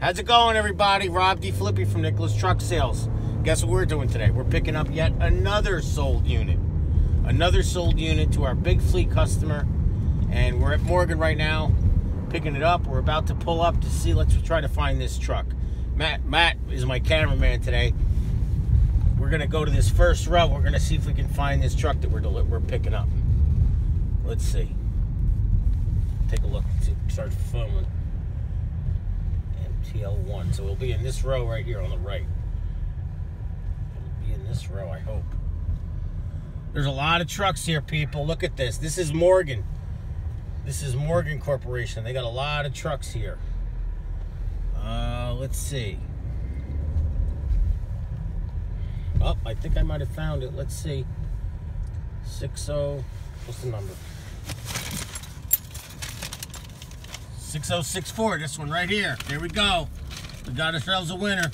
How's it going, everybody? Rob D. Flippy from Nicholas Truck Sales. Guess what we're doing today? We're picking up yet another sold unit. Another sold unit to our big fleet customer. And we're at Morgan right now, picking it up. We're about to pull up to see, let's try to find this truck. Matt, Matt is my cameraman today. We're gonna go to this first row. We're gonna see if we can find this truck that we're, we're picking up. Let's see. Take a look. See, start filming. MTL1. So we'll be in this row right here on the right. We'll be in this row, I hope. There's a lot of trucks here, people. Look at this. This is Morgan. This is Morgan Corporation. They got a lot of trucks here. Uh, let's see. Oh, I think I might have found it. Let's see. 60. What's the number? 6064. This one right here. There we go. We got ourselves a winner.